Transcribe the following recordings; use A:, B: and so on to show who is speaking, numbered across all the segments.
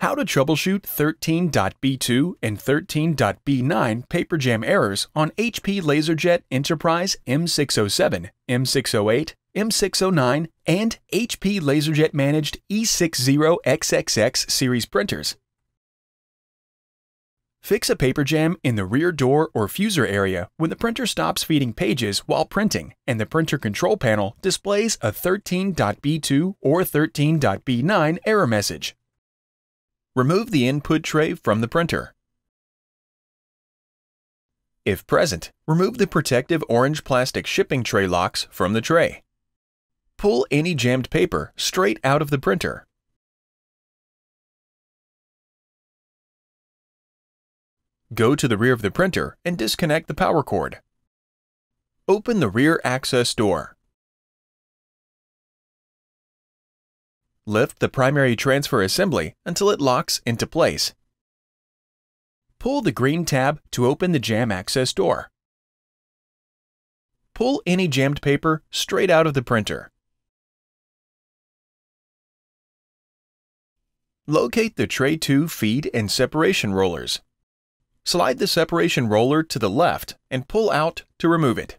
A: How to troubleshoot 13.B2 and 13.B9 paper jam errors on HP LaserJet Enterprise M607, M608, M609, and HP LaserJet managed E60XXX series printers. Fix a paper jam in the rear door or fuser area when the printer stops feeding pages while printing and the printer control panel displays a 13.B2 or 13.B9 error message. Remove the input tray from the printer. If present, remove the protective orange plastic shipping tray locks from the tray. Pull any jammed paper straight out of the printer. Go to the rear of the printer and disconnect the power cord. Open the rear access door. Lift the primary transfer assembly until it locks into place. Pull the green tab to open the jam access door. Pull any jammed paper straight out of the printer. Locate the Tray 2 feed and separation rollers. Slide the separation roller to the left and pull out to remove it.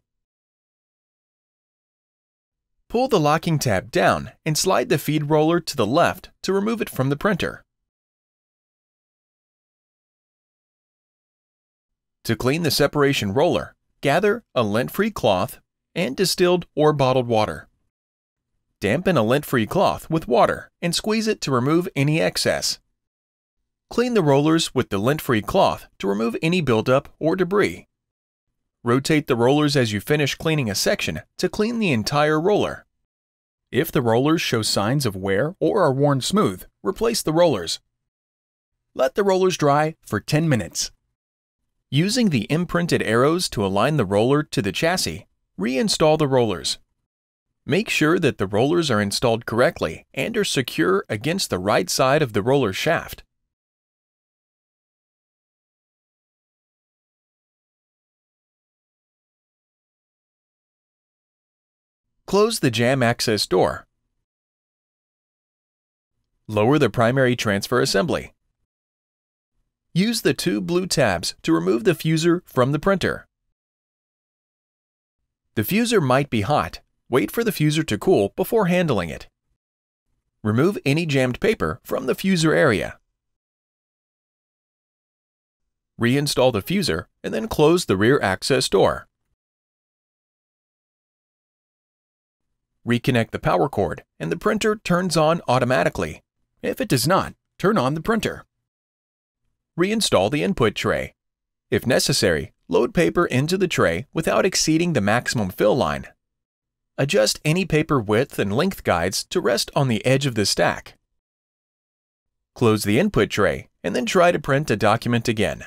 A: Pull the locking tab down and slide the feed roller to the left to remove it from the printer. To clean the separation roller, gather a lint-free cloth and distilled or bottled water. Dampen a lint-free cloth with water and squeeze it to remove any excess. Clean the rollers with the lint-free cloth to remove any buildup or debris. Rotate the rollers as you finish cleaning a section to clean the entire roller. If the rollers show signs of wear or are worn smooth, replace the rollers. Let the rollers dry for 10 minutes. Using the imprinted arrows to align the roller to the chassis, reinstall the rollers. Make sure that the rollers are installed correctly and are secure against the right side of the roller shaft. Close the jam access door. Lower the primary transfer assembly. Use the two blue tabs to remove the fuser from the printer. The fuser might be hot. Wait for the fuser to cool before handling it. Remove any jammed paper from the fuser area. Reinstall the fuser and then close the rear access door. Reconnect the power cord, and the printer turns on automatically. If it does not, turn on the printer. Reinstall the input tray. If necessary, load paper into the tray without exceeding the maximum fill line. Adjust any paper width and length guides to rest on the edge of the stack. Close the input tray and then try to print a document again.